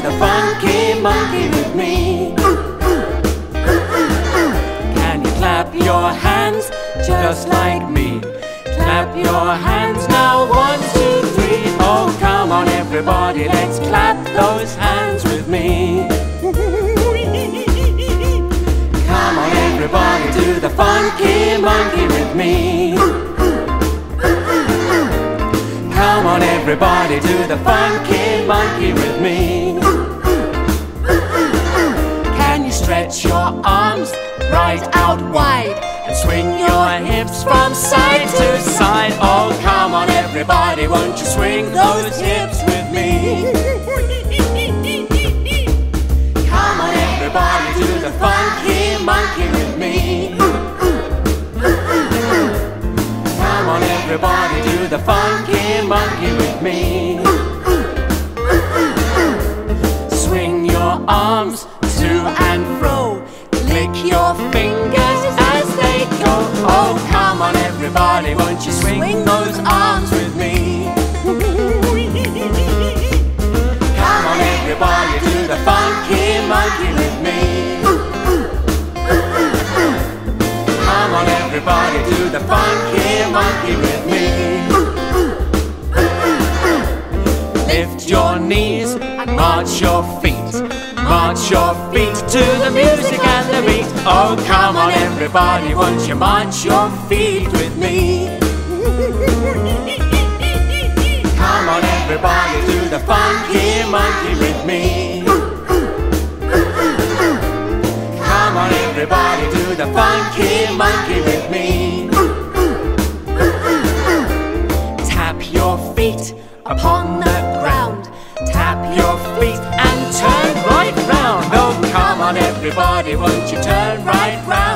do the funky monkey with me. Can you clap your hands just like me? Clap your hands now, one, two, three. Oh, come on, everybody, let's clap those hands with me. Come on, everybody, do the funky monkey with me. Come on, everybody, do the funky monkey with me. Stretch your arms right out wide and swing your hips from side to side? Oh, come on, everybody, won't you swing those hips with me? Come on, everybody, do the funky monkey with me. Come on, everybody, do the funky monkey with me. Swing your arms to and fro. Everybody, won't you swing those arms with me? Come on, everybody, do the funky monkey with me. Come on, everybody, do the funky monkey with me. Lift your knees and march your feet. March your feet to the music and the beat. Oh, come on, everybody, won't you march your feet with me? Come on, everybody, do the funky monkey with me. Come on, everybody, do the funky monkey with me. Tap your feet upon the ground. Tap your feet and turn right round. Oh, come on, everybody, won't you turn right round?